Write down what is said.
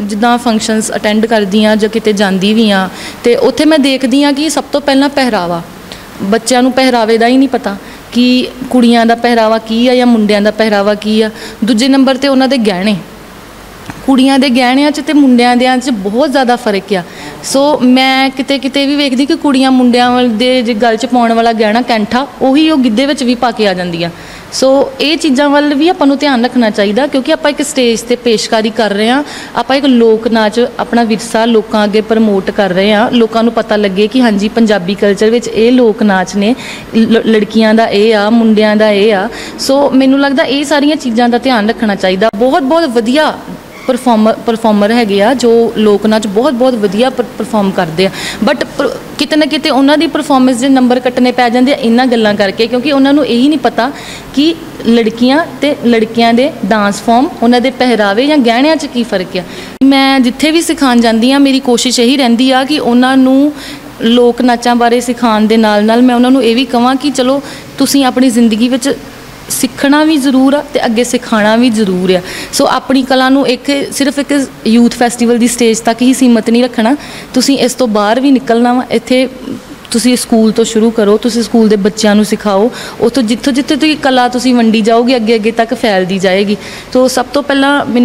ਜਿੱਦਾਂ functions attend ਕਰਦੀ ਆ ਜਾਂ ਕਿਤੇ ਜਾਂਦੀ ਵੀ ਆ ਤੇ ਉੱਥੇ ਮੈਂ ਦੇਖਦੀ ਆ ਕਿ ਸਭ ਤੋਂ ਪਹਿਲਾਂ ਪਹਿਰਾਵਾ। ਬੱਚਿਆਂ ਨੂੰ ਪਹਿਰਾਵੇ ਦਾ ਹੀ ਨਹੀਂ ਪਤਾ ਕਿ ਕੁੜੀਆਂ ਦਾ ਪਹਿਰਾਵਾ ਕੀ ਆ ਜਾਂ ਮੁੰਡਿਆਂ ਦਾ ਪਹਿਰਾਵਾ ਕੀ ਆ। ਦੂਜੇ ਨੰਬਰ ਤੇ ਉਹਨਾਂ ਦੇ ਗਹਿਣੇ। ਕੁੜੀਆਂ ਦੇ ਗਹਿਣਿਆਂ 'ਚ ਤੇ ਮੁੰਡਿਆਂ ਦੇ 'ਚ ਬਹੁਤ ਜ਼ਿਆਦਾ ਫ਼ਰਕ ਆ। ਸੋ ਮੈਂ ਕਿਤੇ ਕਿਤੇ ਵੀ ਵੇਖਦੀ ਕਿ ਕੁੜੀਆਂ ਮੁੰਡਿਆਂ ਦੇ ਜੇ ਗੱਲ 'ਚ ਪਾਉਣ ਵਾਲਾ ਗਹਿਣਾ ਕੈਂਠਾ, ਉਹੀ ਉਹ ਗਿੱਧੇ ਵਿੱਚ ਵੀ ਪਾ ਕੇ ਆ ਜਾਂਦੀਆਂ। ਸੋ ਇਹ ਚੀਜ਼ਾਂ ਵੱਲ ਵੀ ਆਪਾਂ ਨੂੰ ਧਿਆਨ ਰੱਖਣਾ ਚਾਹੀਦਾ, ਕਿਉਂਕਿ ਆਪਾਂ ਇੱਕ ਸਟੇਜ ਤੇ ਪੇਸ਼ਕਾਰੀ ਕਰ ਰਹੇ ਹਾਂ। ਆਪਾਂ ਇੱਕ ਲੋਕ ਨਾਚ ਆਪਣਾ ਵਿਰਸਾ ਲੋਕਾਂ ਅੱਗੇ ਪ੍ਰਮੋਟ ਕਰ ਰਹੇ ਹਾਂ। ਲੋਕਾਂ ਨੂੰ ਪਤਾ ਲੱਗੇ ਕਿ ਹਾਂਜੀ, ਪੰਜਾਬੀ ਕਲਚਰ ਵਿੱਚ ਇਹ ਲੋਕ ਨਾਚ ਨੇ। ਲ- ਲੜਕੀਆਂ ਦਾ ਇਹ ਆ, ਮੁੰਡਿਆਂ ਦਾ ਇਹ ਆ। ਸੋ ਮੈਨੂੰ ਲੱਗਦਾ ਇਹ ਸਾਰੀਆਂ ਚੀਜ਼ਾਂ ਦਾ ਧਿਆਨ ਰੱਖਣਾ ਚਾਹੀਦਾ। ਬਹੁਤ ਬਹੁਤ ਵਧੀਆ ਪਰਫਾਰਮਰ ਪਰਫਾਰਮਰ ਹੈਗੇ ਆ, ਜੋ ਲੋਕ ਨਾਚ ਬਹੁਤ ਬਹੁਤ ਵਧੀਆ ਪਰਫਾਰਮ ਕਰਦੇ ਆ। ਬਟ ਕਿਤੇ ਨਾ ਕਿਤੇ ਉਹਨਾਂ ਦੀ ਪਰਫਾਰਮੈਂਸ ਦੇ ਨੰਬਰ ਕੱਟਣੇ ਪੈ ਜਾਂਦੇ ਆ ਇਹਨਾਂ ਗੱਲਾਂ ਕਰਕੇ, ਕਿਉਂਕਿ ਉਹਨਾਂ ਨੂੰ ਇਹੀ ਨਹੀਂ ਪਤਾ ਕਿ ਲੜਕੀਆਂ ਤੇ ਲੜਕਿਆਂ ਦੇ ਡਾਂਸ ਫਾਰਮ ਉਹਨਾਂ ਦੇ ਪਹਿਰਾਵੇ ਜਾਂ ਗਹਿਣਿਆਂ 'ਚ ਕੀ ਫ਼ਰਕ ਆ। ਮੈਂ ਜਿੱਥੇ ਵੀ ਸਿਖਾਉਣ ਜਾਂਦੀ ਆ ਮੇਰੀ ਕੋਸ਼ਿਸ਼ ਇਹੀ ਰਹਿੰਦੀ ਆ ਕਿ ਉਹਨਾਂ ਨੂੰ ਲੋਕ ਨਾਚਾਂ ਬਾਰੇ ਸਿਖਾਉਣ ਦੇ ਨਾਲ ਨਾਲ ਮੈਂ ਉਹਨਾਂ ਨੂੰ ਇਹ ਵੀ ਕਹਾਂ ਕਿ ਚਲੋ, ਤੁਸੀਂ ਆਪਣੀ ਜ਼ਿੰਦਗੀ ਵਿੱਚ ਸਿੱਖਣਾ ਵੀ ਜ਼ਰੂਰ ਆ ਤੇ ਅੱਗੇ ਸਿਖਾਉਣਾ ਵੀ ਜ਼ਰੂਰ ਆ। ਸੋ ਆਪਣੀ ਕਲਾ ਨੂੰ ਇੱਕ ਸਿਰਫ ਇੱਕ ਯੂਥ ਫੈਸਟੀਵਲ ਦੀ ਸਟੇਜ ਤੱਕ ਹੀ ਸੀਮਤ ਨਹੀਂ ਰੱਖਣਾ। ਤੁਸੀਂ ਇਸ ਤੋਂ ਬਾਹਰ ਵੀ ਨਿਕਲਣਾ ਵਾ। ਇੱਥੇ ਤੁਸੀਂ ਸਕੂਲ ਤੋਂ ਸ਼ੁਰੂ ਕਰੋ, ਤੁਸੀਂ ਸਕੂਲ ਦੇ ਬੱਚਿਆਂ ਨੂੰ ਸਿਖਾਓ। ਉੱਥੋਂ ਜਿੱਥੋਂ ਜਿੱਥੇ ਤੁਸੀਂ ਕਲਾ ਤੁਸੀਂ ਵੰਡੀ ਜਾਓਗੇ, ਅੱਗੇ ਅੱਗੇ ਤੱਕ ਫੈਲਦੀ ਜਾਏਗੀ। ਸੋ ਸਭ ਤੋਂ ਪਹਿਲਾਂ ਮੈਨੂੰ